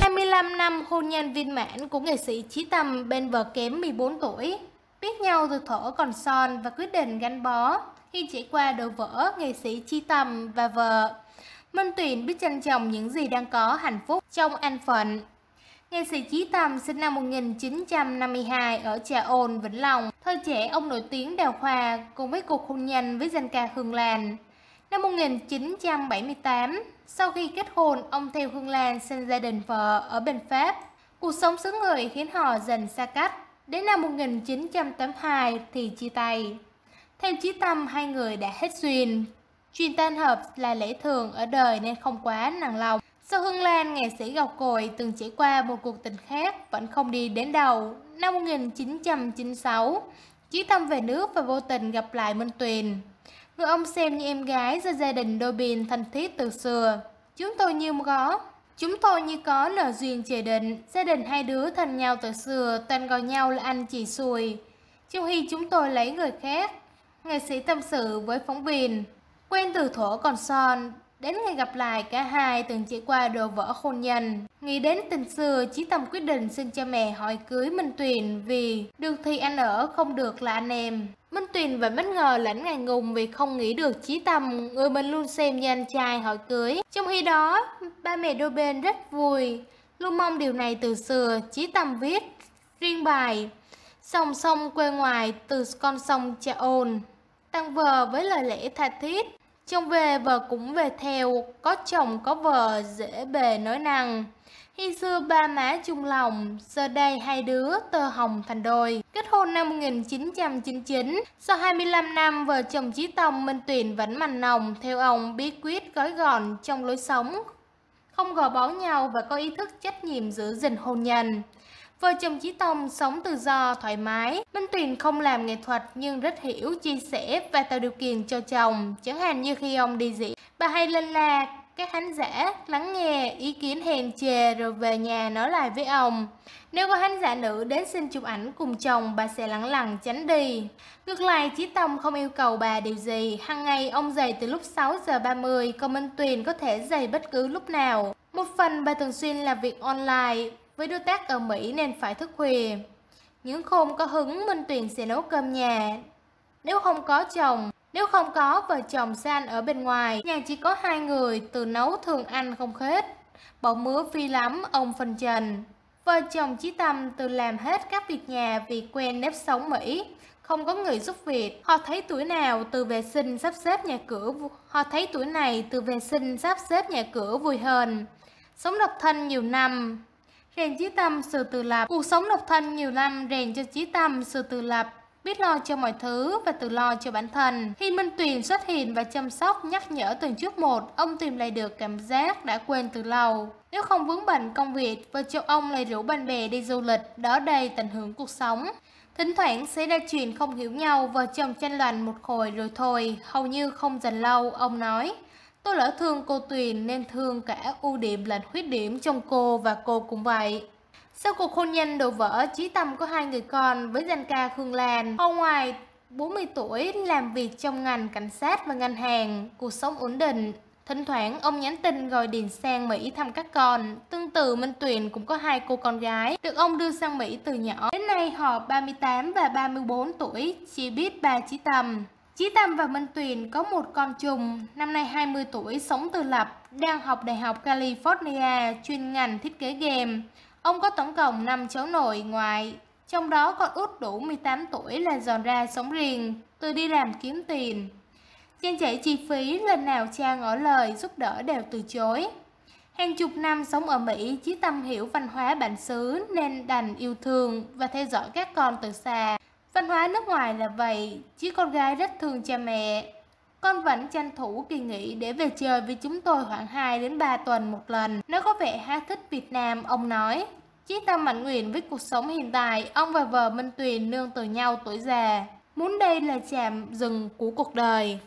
25 năm hôn nhân viên mãn của nghệ sĩ Chí Tâm bên vợ kém 14 tuổi. Biết nhau từ thuở còn son và quyết định gắn bó khi trải qua đổ vỡ nghệ sĩ Chi Tâm và vợ. Minh Tuyền biết trân trọng những gì đang có hạnh phúc trong an phận. Nghệ sĩ Chí Tâm sinh năm 1952 ở Trà Ôn, Vĩnh Long. Thời trẻ ông nổi tiếng đào khoa cùng với cuộc hôn nhân với danh ca Hương Lan. Năm 1978, sau khi kết hôn, ông theo Hương Lan sinh gia đình vợ ở bên Pháp. Cuộc sống xứ người khiến họ dần xa cách. Đến năm 1982 thì chia tay. Theo Chí Tâm, hai người đã hết duyên. Chuyện tan hợp là lẽ thường ở đời nên không quá nặng lòng. Sau Hương Lan, nghệ sĩ gọc cội từng trải qua một cuộc tình khác vẫn không đi đến đầu. Năm 1996, Chí Tâm về nước và vô tình gặp lại Minh Tuyền. Người ông xem như em gái do gia đình đôi bên thân thiết từ xưa. Chúng tôi như có Chúng tôi như có nợ duyên trời định, gia đình hai đứa thân nhau từ xưa, toàn gọi nhau là anh chị xùi. Trong khi chúng tôi lấy người khác, nghệ sĩ tâm sự với phóng viên, quen từ thổ còn son, đến ngày gặp lại cả hai từng trải qua đồ vỡ hôn nhân. Nghĩ đến tình xưa, Chí Tâm quyết định xin cha mẹ hỏi cưới Minh Tuyền vì được thì anh ở, không được là anh em. Minh Tuyền vẫn bất ngờ lãnh ngại ngùng vì không nghĩ được Chí Tâm, người mình luôn xem như anh trai hỏi cưới. Trong khi đó, ba mẹ đôi bên rất vui, luôn mong điều này từ xưa. Chí Tâm viết riêng bài song song quê ngoài từ con sông Cha Ôn. Tăng vờ với lời lẽ tha thiết. Chồng về vợ cũng về theo, có chồng có vợ dễ bề nói năng. Khi xưa ba má chung lòng, giờ đây hai đứa tơ hồng thành đôi. Kết hôn năm 1999, sau 25 năm vợ chồng Chí Tông Minh Tuyền vẫn mành nồng theo ông bí quyết gói gọn trong lối sống, không gò bó nhau và có ý thức trách nhiệm giữ gìn hôn nhân. Vợ chồng Chí Tông sống tự do, thoải mái. Minh Tuyền không làm nghệ thuật nhưng rất hiểu, chia sẻ và tạo điều kiện cho chồng. Chẳng hạn như khi ông đi dị, bà hay lên là các khán giả lắng nghe ý kiến hèn chề rồi về nhà nói lại với ông. Nếu có khán giả nữ đến xin chụp ảnh cùng chồng, bà sẽ lẳng lặng tránh đi. Ngược lại, Chí Tông không yêu cầu bà điều gì. Hàng ngày ông dậy từ lúc 6 giờ 30, còn Minh Tuyền có thể dậy bất cứ lúc nào. Một phần bà thường xuyên làm việc online với đối tác ở Mỹ nên phải thức khuya. Những khôn có hứng, Minh Tuyền sẽ nấu cơm nhà. Nếu không có chồng, nếu không có vợ chồng san ở bên ngoài, nhà chỉ có hai người, từ nấu thường ăn không hết. Bỗng mứa phi lắm, ông phân trần. Vợ chồng Chí Tâm từ làm hết các việc nhà vì quen nếp sống Mỹ. Không có người giúp việc, họ thấy tuổi nào từ vệ sinh sắp xếp nhà cửa, họ thấy tuổi này từ vệ sinh sắp xếp nhà cửa vui hơn. Sống độc thân nhiều năm, rèn chí tâm sự tự lập. Cuộc sống độc thân nhiều năm rèn cho chí tâm sự tự lập, biết lo cho mọi thứ và tự lo cho bản thân. Khi Minh Tuyền xuất hiện và chăm sóc nhắc nhở từng trước một, ông tìm lại được cảm giác đã quên từ lâu. Nếu không vướng bận công việc, vợ chồng ông lại rủ bạn bè đi du lịch, đó đây tận hưởng cuộc sống. Thỉnh thoảng xảy ra chuyện không hiểu nhau, vợ chồng tranh luận một hồi rồi thôi, hầu như không dần lâu, ông nói. Tôi lỡ thương cô Tuyền nên thương cả ưu điểm lẫn khuyết điểm trong cô và cô cũng vậy. Sau cuộc hôn nhân đổ vỡ, Chí Tâm có hai người con với danh ca Khương Lan. Ông ngoài 40 tuổi làm việc trong ngành cảnh sát và ngân hàng, cuộc sống ổn định. Thỉnh thoảng ông nhắn tin gọi điện sang Mỹ thăm các con. Tương tự Minh Tuyền cũng có hai cô con gái, được ông đưa sang Mỹ từ nhỏ. Đến nay họ 38 và 34 tuổi, chỉ biết ba Chí Tâm. Chí Tâm và Minh Tuyền có một con trùng, năm nay 20 tuổi, sống tự lập, đang học Đại học California, chuyên ngành thiết kế game. Ông có tổng cộng 5 cháu nội ngoại, trong đó con út đủ 18 tuổi là dọn ra sống riêng, từ đi làm kiếm tiền. Trang trải chi phí, lần nào cha ngỏ lời giúp đỡ đều từ chối. Hàng chục năm sống ở Mỹ, Chí Tâm hiểu văn hóa bản xứ nên đành yêu thương và theo dõi các con từ xa. Văn hóa nước ngoài là vậy, chứ con gái rất thương cha mẹ. Con vẫn tranh thủ kỳ nghỉ để về chơi với chúng tôi khoảng 2 đến 3 tuần một lần. Nó có vẻ há thích Việt Nam, ông nói. Chí tâm mạnh nguyện với cuộc sống hiện tại, ông và vợ Minh Tuyền nương từ nhau tuổi già. Muốn đây là chạm dừng của cuộc đời.